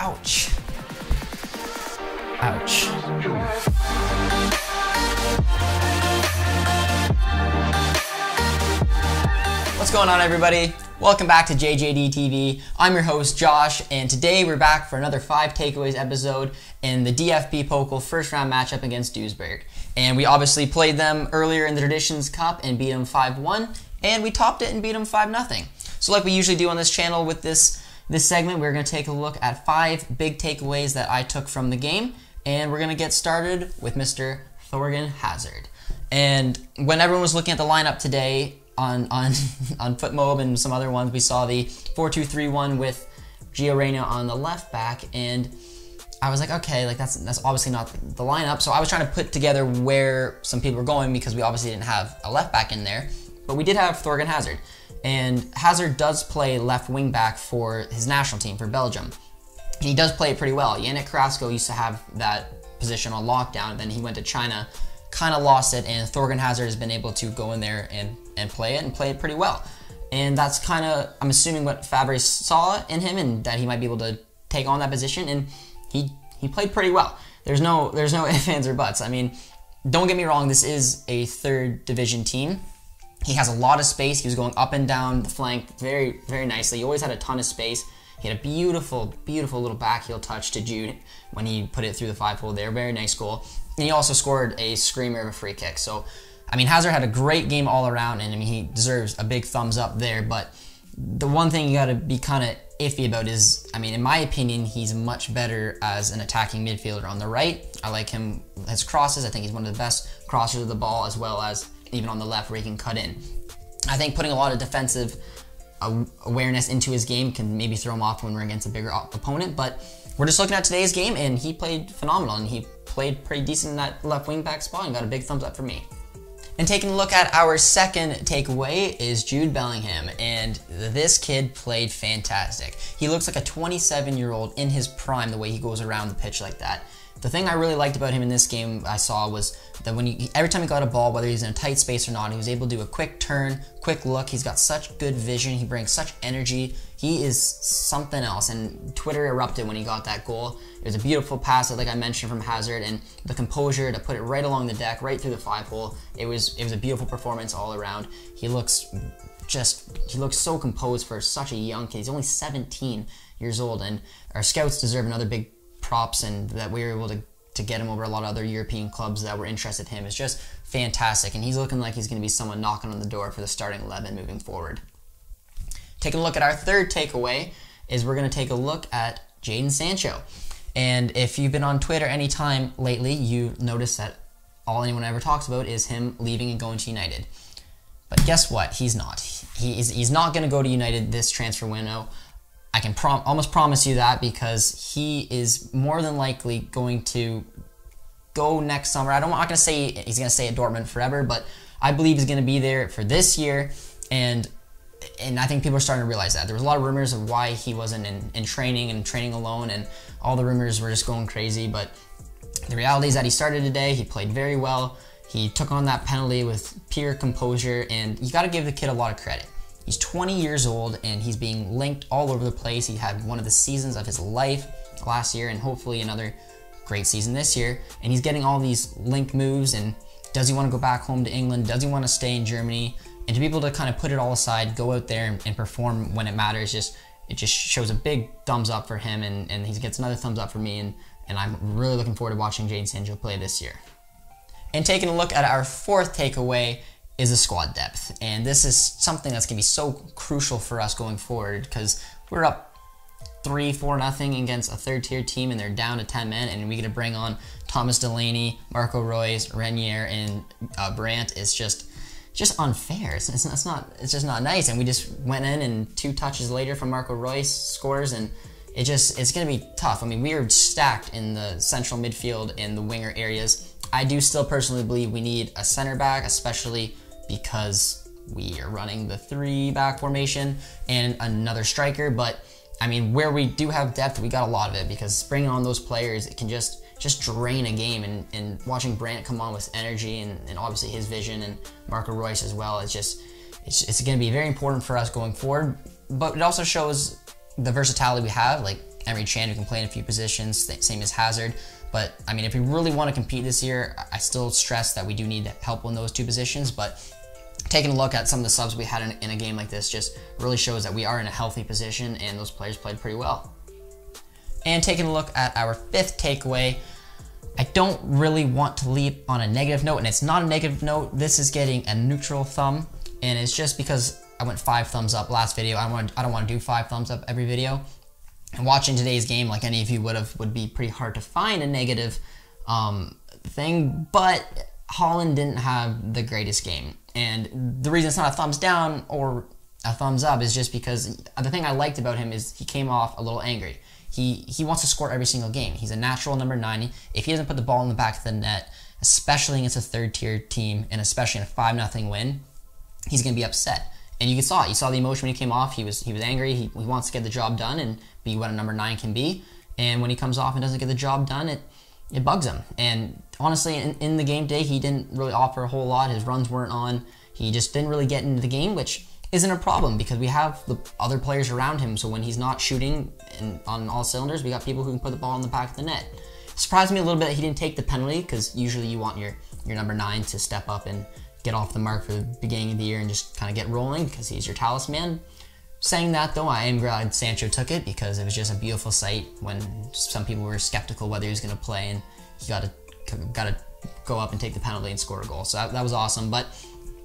Ouch. Ouch. What's going on, everybody? Welcome back to JJD TV. I'm your host, Josh, and today we're back for another five takeaways episode in the DFB Pokal first round matchup against Duisburg. And we obviously played them earlier in the Traditions Cup and beat them 5 1, and we topped it and beat them 5 0. So, like we usually do on this channel with this, this segment, we're going to take a look at five big takeaways that I took from the game, and we're going to get started with Mr. Thorgan Hazard. And when everyone was looking at the lineup today, on on on FotMob and some other ones, we saw the 4-2-3-1 with Gio Reyna on the left back, and I was like, okay, like that's that's obviously not the lineup. So I was trying to put together where some people were going because we obviously didn't have a left back in there, but we did have Thorgan Hazard, and Hazard does play left wing back for his national team for Belgium. He does play it pretty well. Yannick Carrasco used to have that position on lockdown, then he went to China, kind of lost it, and Thorgan Hazard has been able to go in there and and play it and play it pretty well. And that's kind of, I'm assuming, what Favre saw in him and that he might be able to take on that position. And he he played pretty well. There's no there's no ifs ands or buts. I mean, don't get me wrong. This is a third division team. He has a lot of space. He was going up and down the flank very very nicely. He always had a ton of space. He had a beautiful beautiful little backheel touch to Jude when he put it through the five hole there. Very nice goal. And he also scored a screamer of a free kick. So I mean, Hazard had a great game all around, and I mean, he deserves a big thumbs up there. But the one thing you got to be kind of iffy about is, I mean, in my opinion, he's much better as an attacking midfielder on the right. I like him, his crosses. I think he's one of the best crossers of the ball, as well as even on the left where he can cut in. I think putting a lot of defensive awareness into his game can maybe throw him off when we're against a bigger opponent. But we're just looking at today's game, and he played phenomenal, and he played pretty decent in that left wing back spot and got a big thumbs up for me. And taking a look at our second takeaway is Jude Bellingham, and this kid played fantastic. He looks like a 27 year old in his prime, the way he goes around the pitch like that. The thing I really liked about him in this game I saw was that when he, every time he got a ball, whether he's in a tight space or not, he was able to do a quick turn, quick look. He's got such good vision. He brings such energy. He is something else. And Twitter erupted when he got that goal. It was a beautiful pass, like I mentioned, from Hazard, and the composure to put it right along the deck, right through the five hole. It was it was a beautiful performance all around. He looks just he looks so composed for such a young kid. He's only 17 years old, and our scouts deserve another big props and that we were able to, to get him over a lot of other European clubs that were interested in him is just fantastic. And he's looking like he's going to be someone knocking on the door for the starting 11 moving forward. Taking a look at our third takeaway is we're going to take a look at Jadon Sancho. And if you've been on Twitter anytime lately, you notice that all anyone ever talks about is him leaving and going to United. But guess what? He's not. He is, he's not going to go to United this transfer window. I can prom- almost promise you that because he is more than likely going to go next summer. I don't, I'm not going to say he's going to stay at Dortmund forever, but I believe he's going to be there for this year. And and I think people are starting to realize that. There was a lot of rumors of why he wasn't in, in training and training alone, and all the rumors were just going crazy. But the reality is that he started today. He played very well. He took on that penalty with pure composure, and you got to give the kid a lot of credit. He's 20 years old and he's being linked all over the place. He had one of the seasons of his life last year and hopefully another great season this year. And he's getting all these link moves and does he want to go back home to England? Does he want to stay in Germany? And to be able to kind of put it all aside, go out there and, and perform when it matters, just it just shows a big thumbs up for him and, and he gets another thumbs up for me and, and I'm really looking forward to watching Jadon Sancho play this year. And taking a look at our fourth takeaway is the squad depth. And this is something that's going to be so crucial for us going forward because we're up 3 4 nothing against a third tier team and they're down to 10 men and we get to bring on Thomas Delaney, Marco Reus, Reinier, and uh, Brandt. It's just just unfair. It's, it's, it's, not it's just not nice. And we just went in and two touches later from Marco Reus scores and it just it's going to be tough. I mean, we are stacked in the central midfield and the winger areas. I do still personally believe we need a center back, especially because we are running the three back formation and another striker. But I mean, where we do have depth, we got a lot of it because bringing on those players, it can just just drain a game. And, and watching Brandt come on with energy and, and obviously his vision and Marco Reus as well, it's just it's, it's going to be very important for us going forward. But it also shows the versatility we have. Like Emre Can who can play in a few positions, same as Hazard. But I mean, if we really want to compete this year, I still stress that we do need help in those two positions. But taking a look at some of the subs we had in, in, a game like this just really shows that we are in a healthy position and those players played pretty well. And taking a look at our fifth takeaway, I don't really want to leap on a negative note, and it's not a negative note. This is getting a neutral thumb, and it's just because I went five thumbs up last video. I want I don't want to do five thumbs up every video. And watching today's game, like any of you would have, would be pretty hard to find a negative um, thing. But Haaland didn't have the greatest game, and the reason it's not a thumbs down or a thumbs up is just because the thing I liked about him is he came off a little angry. He he wants to score every single game. He's a natural number 90. If he doesn't put the ball in the back of the net, especially against a third tier team and especially in a 5 nothing win, he's going to be upset. And you saw it. You saw the emotion when he came off. He was he was angry. He, he wants to get the job done and be what a number 9 can be. And when he comes off and doesn't get the job done, it it bugs him. And honestly, in, in the game day, he didn't really offer a whole lot. His runs weren't on. He just didn't really get into the game, which isn't a problem because we have the other players around him. So when he's not shooting in, on all cylinders, we got people who can put the ball in the back of the net. Surprised me a little bit that he didn't take the penalty because usually you want your, your number nine to step up and get off the mark for the beginning of the year and just kind of get rolling because he's your talisman. Saying that though, I am glad Sancho took it because it was just a beautiful sight when some people were skeptical whether he was going to play and he got to got to go up and take the penalty and score a goal. So that, that was awesome. But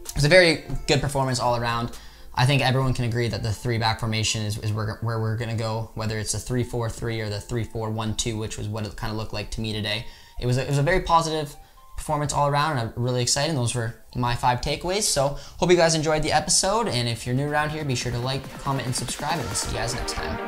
it was a very good performance all around. I think everyone can agree that the three back formation is, is where, where we're going to go, whether it's a 3 4 3 or the 3 4 1 2, which was what it kind of looked like to me today. It was a, it was a very positive performance all around, and I'm really excited. Those were my five takeaways. So, hope you guys enjoyed the episode. And if you're new around here, be sure to like, comment, and subscribe. And we'll see you guys next time.